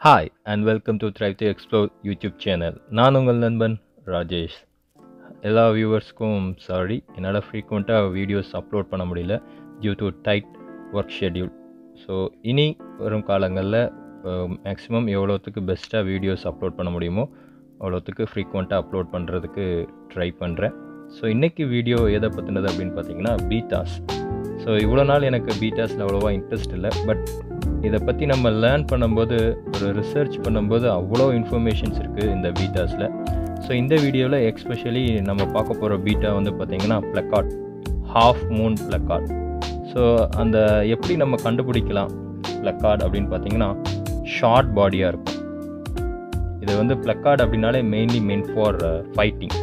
Hi and welcome to thrive to explore YouTube channel நான் உங்கள் நண்பன் ராஜேஷ். எல்லா வியூவர்ஸ்க்கும் சாரி என்னால் ஃப்ரீக்வெண்ட்டாக வீடியோஸ் அப்லோட் பண்ண முடியல due to tight work schedule so இனி வரும் காலங்களில் மேக்ஸிமம் எவ்வளோத்துக்கு பெஸ்ட்டாக வீடியோஸ் அப்லோட் பண்ண முடியுமோ அவ்வளோத்துக்கு ஃப்ரீக்வெண்ட்டாக அப்லோட் பண்ணுறதுக்கு ட்ரை பண்ணுறேன் ஸோ இன்றைக்கி வீடியோ எதை பற்றினது அப்படின்னு பார்த்தீங்கன்னா பீட்டாஸ் ஸோ இவ்வளோ நாள் எனக்கு பீட்டாஸில் அவ்வளோவா இன்ட்ரெஸ்ட் இல்லை. பட் இதை பற்றி நம்ம லேர்ன் பண்ணும்போது ஒரு ரிசர்ச் பண்ணும்போது அவ்வளோ இன்ஃபர்மேஷன்ஸ் இருக்குது இந்த பீட்டாஸில் ஸோ இந்த வீடியோவில் எக்ஸ்பெஷலி நம்ம பார்க்க போகிற பீட்டா வந்து பார்த்திங்கன்னா plakat half moon plakat so அந்த எப்படி நம்ம கண்டுபிடிக்கலாம் ப்ளக்கார்ட் அப்படின்னு பார்த்தீங்கன்னா ஷார்ட் பாடியாக இருக்கும். இது வந்து ப்ளக்கார்ட் அப்படின்னாலே mainly men for fighting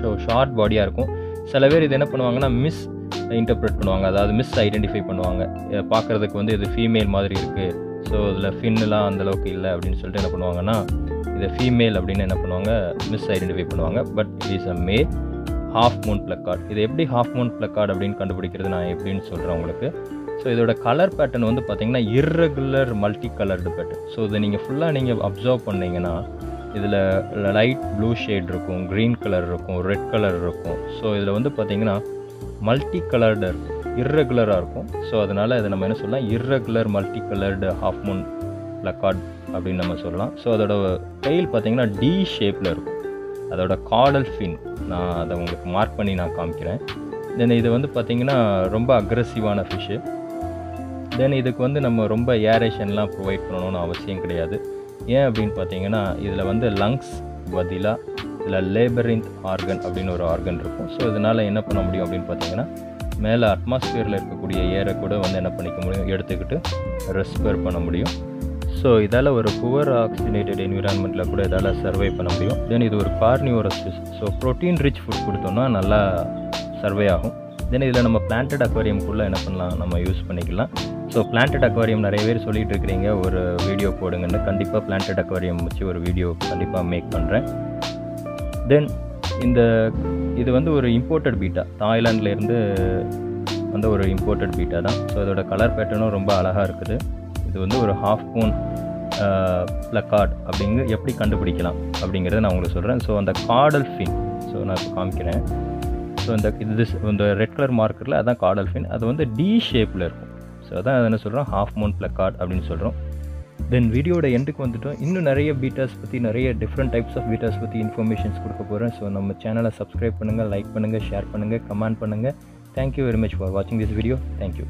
so short பாடியாக இருக்கும். சில பேர் இது என்ன பண்ணுவாங்கன்னா மிஸ் இன்டர்பிரேட் பண்ணுவாங்க. அதாவது மிஸ் ஐடென்டிஃபை பண்ணுவாங்க. பார்க்குறதுக்கு வந்து இது ஃபீமேல் மாதிரி இருக்குது ஸோ இதில் ஃபின்னுலாம் அந்தளவுக்கு இல்லை அப்படின்னு சொல்லிட்டு என்ன பண்ணுவாங்கன்னா இதை ஃபீமேல் அப்படின்னு என்ன பண்ணுவாங்க மிஸ் ஐடென்டிஃபை பண்ணுவாங்க. But it is a male half moon placard இது எப்படி ஹாஃப் மூன் ப்ளக்கார்ட் அப்படின்னு கண்டுபிடிக்கிறது நான் எப்படின்னு சொல்கிறேன் உங்களுக்கு. ஸோ இதோட கலர் பேட்டர்ன் வந்து பார்த்திங்கன்னா irregular multi coloured pattern so இதை நீங்கள் ஃபுல்லாக நீங்கள் அப்சர்வ் பண்ணிங்கன்னா இதில் லைட் ப்ளூ ஷேட் இருக்கும் க்ரீன் கலர் இருக்கும் ரெட் கலர் இருக்கும். ஸோ இதில் வந்து பார்த்திங்கன்னா மல்டி கலர்டு இருக்கும் இர்ரெகுலராக இருக்கும். ஸோ அதனால் இதை நம்ம என்ன சொல்லலாம்? Irregular multi coloured half moon plakat அப்படின்னு நம்ம சொல்லலாம். ஸோ அதோட டெயில் பார்த்திங்கன்னா டி ஷேப்பில் இருக்கும். அதோட காடல் ஃபின் நான் அதை உங்களுக்கு மார்க் பண்ணி நான் காமிக்கிறேன். தென் இது வந்து பார்த்திங்கன்னா ரொம்ப அக்ரெசிவான ஃபிஷ்ஷு தென் இதுக்கு வந்து நம்ம ரொம்ப ஏரேஷன்லாம் ப்ரொவைட் பண்ணணும்னு அவசியம் கிடையாது. ஏன் அப்படின்னு பார்த்தீங்கன்னா இதில் வந்து லங்ஸ் பதிலாக இதில் லேபரிந்த் ஆர்கன் அப்படின்னு ஒரு ஆர்கன் இருக்கும். ஸோ இதனால் என்ன பண்ண முடியும் அப்படின்னு பார்த்தீங்கன்னா மேலே அட்மாஸ்பியரில் இருக்கக்கூடிய ஏரை கூட வந்து என்ன பண்ணிக்க முடியும்? எடுத்துக்கிட்டு ரெஸ்பேர் பண்ண முடியும். ஸோ இதால் ஒரு புவர் ஆக்சிஜனேட்டட் என்விரான்மெண்ட்டில் கூட இதால் சர்வை பண்ண முடியும். தென் இது ஒரு carnivorous fish so protein rich food கொடுத்தோம்னா நல்லா சர்வே ஆகும். தென் இதில் நம்ம பிளான்டட் அக்வாரியம்குள்ளே என்ன பண்ணலாம்? நம்ம யூஸ் பண்ணிக்கலாம். ஸோ பிளான்டட் அக்வாரியம் நிறைய பேர் சொல்லிகிட்டு இருக்கிறீங்க ஒரு வீடியோ போடுங்கன்னு. கண்டிப்பாக பிளான்டட் அக்வாரியம் வச்சு ஒரு வீடியோ கண்டிப்பாக மேக் பண்ணுறேன் தென் இந்த இது வந்து ஒரு இம்போர்ட்டட் பீட்டா தாய்லாண்ட்லேருந்து வந்து ஒரு இம்போர்ட்டட் பீட்டா தான். ஸோ அதோட கலர் பேட்டர்னும் ரொம்ப அழகாக இருக்குது. இது வந்து ஒரு ஹாஃப் மூன் ப்ளக்கார்ட் அப்படிங்க எப்படி கண்டுபிடிக்கலாம் அப்படிங்கிறத நான் உங்களுக்கு சொல்கிறேன் ஸோ அந்த காடல் ஃபின் ஸோ நான் இப்போ காமிக்கிறேன். ஸோ இந்த இது இந்த ரெட் கலர் மார்க்கரில் அதான் காடல் ஃபின் அது வந்து டி ஷேப்பில் இருக்கும். ஸோ அதான் என்ன சொல்கிறோம் ஹாஃப் மூன் பிளக்கார்ட் அப்படின்னு சொல்கிறோம் தென் வீடியோட எண்டுக்கு வந்துட்டோம். இன்னும் நிறைய பீட்டாஸ் பற்றி நிறைய டிஃப்ரெண்ட் டைப்ஸ் ஆஃப் பீட்டாஸ் பற்றி இன்ஃபர்மேஷன்ஸ் கொடுக்க போகிறேன் ஸோ நம்ம சேனலை சப்ஸ்கிரைப் பண்ணுங்கள் லைக் பண்ணுங்கள் ஷேர் பண்ணுங்கள் கமெண்ட் பண்ணுங்கள் thank you very much for வாட்சிங் திஸ் வீடியோ தேங்க்யூ